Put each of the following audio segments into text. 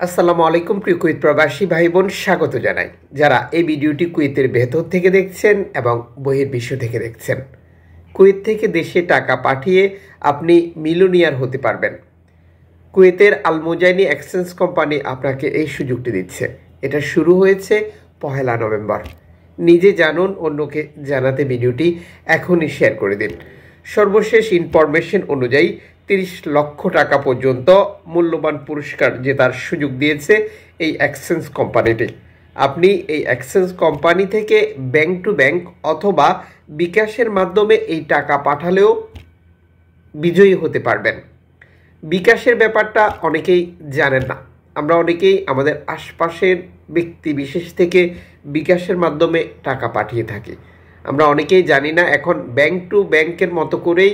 আসসালামু আলাইকুম, প্রিয় কুয়েত প্রবাসী ভাই বোন স্বাগত জানাই। যারা এই ভিডিওটি কুয়েতের ভেতর থেকে দেখছেন এবং বহির বিশ্ব থেকে দেখছেন। কুয়েত থেকে দেশে টাকা পাঠিয়ে আপনি মিলোনিয়ার হতে পারবেন। কুয়েতের আলমোজাইনি এক্সচেঞ্জ কোম্পানি আপনাকে এই সুযোগটি দিচ্ছে। এটা শুরু হয়েছে পহেলা নভেম্বর। নিজে জানুন, অন্যকে জানাতে ভিডিওটি এখনই শেয়ার করে দিন। সর্বশেষ ইনফরমেশন অনুযায়ী তিরিশ লক্ষ টাকা পর্যন্ত মূল্যবান পুরস্কার জেতার সুযোগ দিয়েছে এই এক্সচেঞ্জ কোম্পানিটি। আপনি এই এক্সচেঞ্জ কোম্পানি থেকে ব্যাংক টু ব্যাংক অথবা বিকাশের মাধ্যমে এই টাকা পাঠালেও বিজয়ী হতে পারবেন। বিকাশের ব্যাপারটা অনেকেই জানেন না। আমরা অনেকেই আমাদের আশপাশের ব্যক্তি বিশেষ থেকে বিকাশের মাধ্যমে টাকা পাঠিয়ে থাকি। আমরা অনেকেই জানি না এখন ব্যাংক টু ব্যাংকের মতো করেই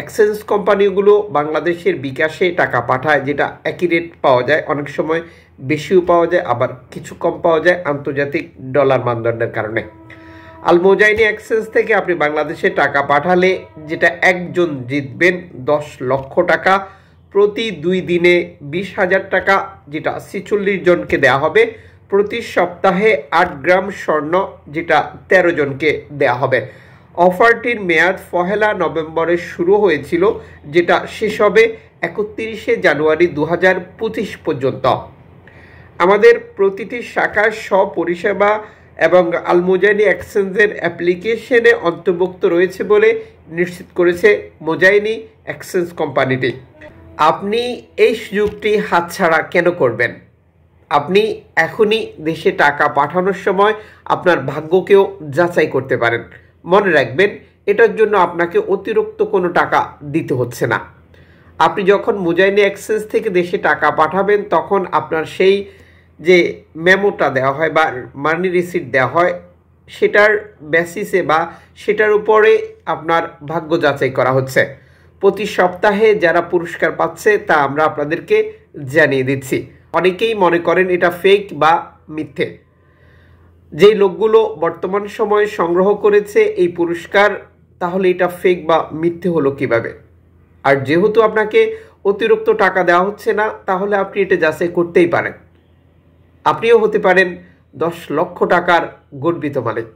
এক্সচেঞ্জ কোম্পানিগুলো বাংলাদেশের বিকাশে টাকা পাঠায়, যেটা একই রেট পাওয়া যায়। অনেক সময় বেশিও পাওয়া যায়, আবার কিছু কম পাওয়া যায় আন্তর্জাতিক ডলার মানদণ্ডের কারণে। আলমোজাইনি এক্সচেঞ্জ থেকে আপনি বাংলাদেশে টাকা পাঠালে, যেটা একজন জিতবেন দশ লক্ষ টাকা, প্রতি দুই দিনে বিশ হাজার টাকা, যেটা ছিচল্লিশ জনকে দেওয়া হবে। প্রতি সপ্তাহে আট গ্রাম স্বর্ণ, যেটা তেরো জনকে দেওয়া হবে। অফারটির মেয়াদ পহেলা নভেম্বরে শুরু হয়েছিল, যেটা শেষ হবে একত্রিশে জানুয়ারি দু হাজার পঁচিশ পর্যন্ত। আমাদের প্রতিটি শাখার স্বপরিষেবা এবং আলমোজাইনি এক্সচেঞ্জের অ্যাপ্লিকেশনে অন্তর্ভুক্ত রয়েছে বলে নিশ্চিত করেছে মোজাইনি এক্সচেঞ্জ কোম্পানিটি। আপনি এই সুযোগটি হাতছাড়া কেন করবেন? আপনি এখনই দেশে টাকা পাঠানোর সময় আপনার ভাগ্যকেও যাচাই করতে পারেন। মনে রাখবেন, এটার জন্য আপনাকে অতিরিক্ত কোনো টাকা দিতে হচ্ছে না। আপনি যখন মুজাইনি এক্সচেঞ্জ থেকে দেশে টাকা পাঠাবেন, তখন আপনার সেই যে মেমোটা দেওয়া হয় বা মানি রিসিট দেওয়া হয়, সেটার বেসিসে বা সেটার উপরে আপনার ভাগ্য যাচাই করা হচ্ছে। প্রতি সপ্তাহে যারা পুরস্কার পাচ্ছে, তা আমরা আপনাদেরকে জানিয়ে দিচ্ছি। অনেকেই মনে করেন এটা ফেক বা মিথ্যে। যেই লোকগুলো বর্তমান সময়ে সংগ্রহ করেছে এই পুরস্কার, তাহলে এটা ফেক বা মিথ্যে হলো কীভাবে? আর যেহেতু আপনাকে অতিরিক্ত টাকা দেওয়া হচ্ছে না, তাহলে আপনি এটা যাচাই করতেই পারেন। আপনিও হতে পারেন দশ লক্ষ টাকার গর্বিত মালিক।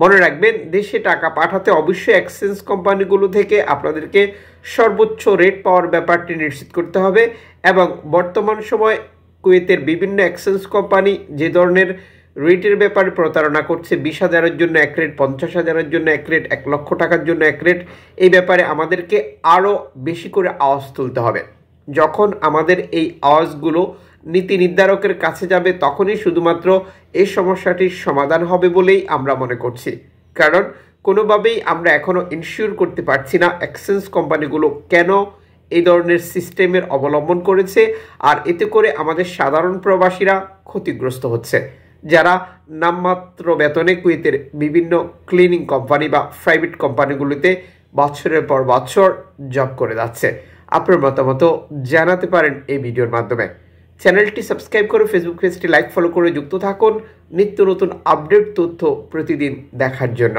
মনে রাখবেন, দেশে টাকা পাঠাতে অবশ্যই এক্সচেঞ্জ কোম্পানিগুলো থেকে আপনাদেরকে সর্বোচ্চ রেট পাওয়ার ব্যাপারটি নিশ্চিত করতে হবে এবং বর্তমান সময় কুয়েতের বিভিন্ন এক্সচেঞ্জ কোম্পানি যে ধরনের রেটের ব্যাপারে প্রতারণা করছে বিশ হাজারের জন্য এক রেট, পঞ্চাশ হাজারের জন্য এক রেট, এক লক্ষ টাকার জন্য এক রেট। এই ব্যাপারে আমাদেরকে আরও বেশি করে আওয়াজ তুলতে হবে। যখন আমাদের এই আওয়াজগুলো নীতি নির্ধারকের কাছে যাবে, তখনই শুধুমাত্র এই সমস্যাটির সমাধান হবে বলেই আমরা মনে করছি। কারণ কোনোভাবেই আমরা এখনও ইনশিওর করতে পারছি না এক্সচেঞ্জ কোম্পানিগুলো কেন এই ধরনের সিস্টেমের অবলম্বন করেছে, আর এতে করে আমাদের সাধারণ প্রবাসীরা ক্ষতিগ্রস্ত হচ্ছে। যারা নামমাত্র বেতনে কুয়েতের বিভিন্ন ক্লিনিং কোম্পানি বা প্রাইভেট কোম্পানিগুলিতে বছরের পর বছর জব করে যাচ্ছে। আপনার মতামত জানাতে পারেন এই ভিডিওর মাধ্যমে। চ্যানেলটি সাবস্ক্রাইব করে ফেসবুক পেজটি লাইক ফলো করে যুক্ত থাকুন। নিত্য নতুন আপডেট তথ্য প্রতিদিন দেখার জন্য।